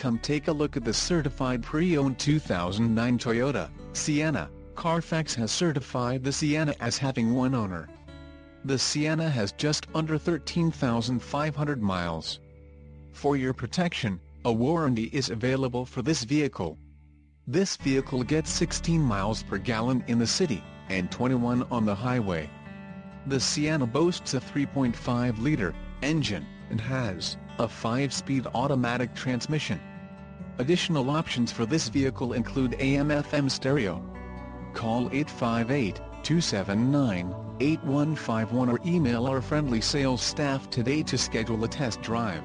Come take a look at the certified pre-owned 2009 Toyota Sienna. Carfax has certified the Sienna as having one owner. The Sienna has just under 13,500 miles. For your protection, a warranty is available for this vehicle. This vehicle gets 16 miles per gallon in the city, and 21 on the highway. The Sienna boasts a 3.5-liter engine, and has a 5-speed automatic transmission. Additional options for this vehicle include AM-FM stereo. Call 858-279-8151 or email our friendly sales staff today to schedule a test drive.